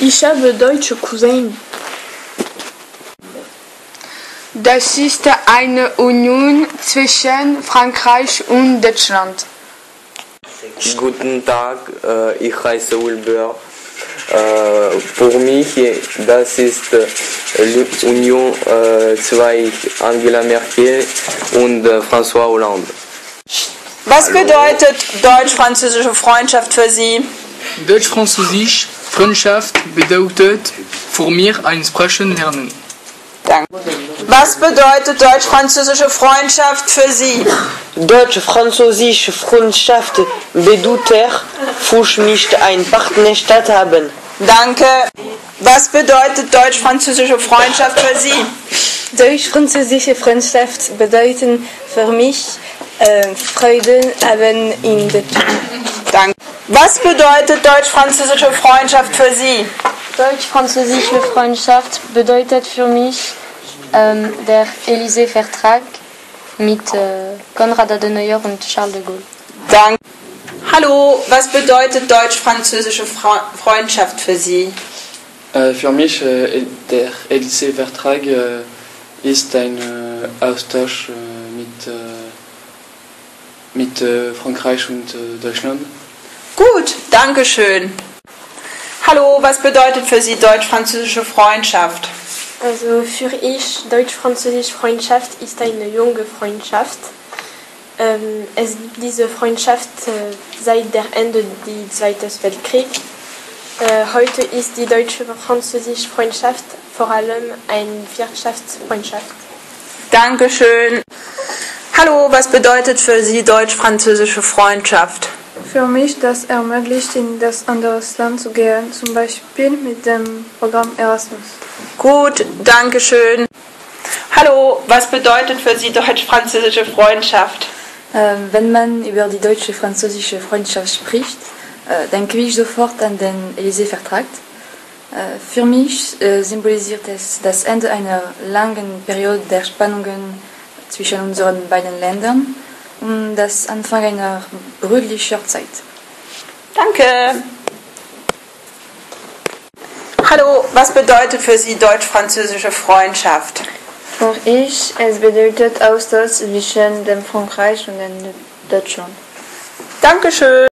Ich habe deutsche Cousinen. Das ist eine Union zwischen Frankreich und Deutschland. Guten Tag, äh, ich heiße Wilbur. Äh, Für mich, das ist die Union äh, zwischen Angela Merkel und François Hollande. Was bedeutet deutsch-französische Freundschaft für Sie? Deutsch-Französisch Freundschaft bedeutet für mich ein Sprechen lernen. Danke. Was bedeutet deutsch-französische Freundschaft für Sie? Deutsch-französische Freundschaft bedeutet für mich ein Partnerstadt haben. Danke. Was bedeutet deutsch-französische Freundschaft für Sie? Deutsch-französische Freundschaft bedeuten für mich äh, Freude haben in der Danke. Was bedeutet deutsch-französische Freundschaft für Sie? Deutsch-französische Freundschaft bedeutet für mich ähm, der Élysée-Vertrag mit äh, Konrad Adenauer und Charles de Gaulle. Danke. Hallo, was bedeutet deutsch-französische Fre Freundschaft für Sie? Äh, für mich äh, der Élysée-Vertrag äh, ist ein äh, Austausch mit, mit Frankreich und Deutschland. Gut, danke schön. Hallo, was bedeutet für Sie deutsch-französische Freundschaft? Also für ich deutsch-französische Freundschaft ist eine junge Freundschaft. Ähm, es gibt diese Freundschaft äh, seit der Ende des Zweiten Weltkriegs. Äh, heute ist die deutsche-französische Freundschaft vor allem eine Wirtschaftsfreundschaft. Dankeschön. Hallo, was bedeutet für Sie deutsch-französische Freundschaft? Für mich, das ermöglicht, in das andere Land zu gehen, zum Beispiel mit dem Programm Erasmus. Gut, danke schön. Hallo, was bedeutet für Sie deutsch-französische Freundschaft? Äh, wenn man über die deutsche-französische Freundschaft spricht, äh, denke ich sofort an den Élysée-Vertrag. Äh, für mich äh, symbolisiert es das Ende einer langen Periode der Spannungen zwischen unseren beiden Ländern und das Anfang einer brüdlicher Zeit. Danke. Hallo, was bedeutet für Sie deutsch-französische Freundschaft? Für ich, es bedeutet Austausch zwischen dem Frankreich und dem Deutschland. Dankeschön.